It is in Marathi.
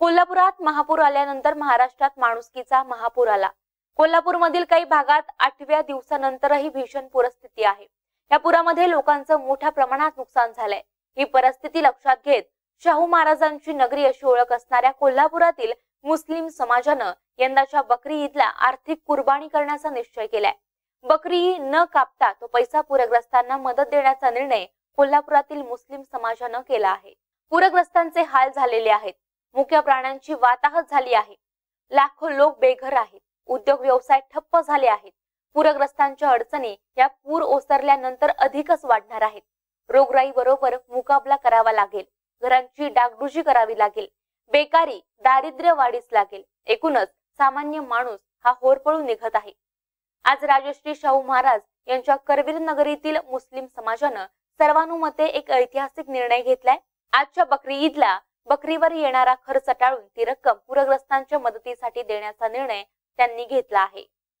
कोल्हापुरात महापूर आल्यानंतर महाराष्ट्रात माणुसकीचा महापूर आला. कोल्हापूरमधील काही भागात आठव्या दिवसानंतरही भीषण पूरस्थिती आहे. या पुरामध्ये लोकांचं मोठ्या प्रमाणात नुकसान झालंय. ही परिस्थिती लक्षात घेत शाहू महाराजांची नगरी अशी ओळख असणाऱ्या कोल्हापुरातील मुस्लिम समाजानं यंदाच्या बकरी ईदला आर्थिक कुर्बानी करण्याचा निश्चय केलाय. बकरी न कापता तो पैसा पूरग्रस्तांना मदत देण्याचा निर्णय कोल्हापुरातील मुस्लिम समाजानं केला आहे. पूरग्रस्तांचे हाल झालेले आहेत. मुख्य प्राण्यांची वाताहत झाली आहे. लाखो लोक बेघर आहेत. उद्योग व्यवसाय ठप्प झाले आहेत. पूरग्रस्तांच्या अडचणी या पूर ओसरल्यानंतर अधिकच वाढणार आहेत. रोगराई बरोबर मुकाबला करावा लागेल. घरांची डागडुजी करावी लागेल. बेकारी दारिद्र्य वाढीस लागेल. एकूणच सामान्य माणूस हा होरपळून निघत आहे. आज राजश्री शाहू महाराज यांच्या करवीर नगरीतील मुस्लिम समाजानं सर्वानुमते एक ऐतिहासिक निर्णय घेतलाय. आजच्या बकरी ईदला बकरीवर येणारा खर्च टाळून ती रक्कम पूरग्रस्तांच्या मदतीसाठी देण्याचा निर्णय त्यांनी घेतला आहे.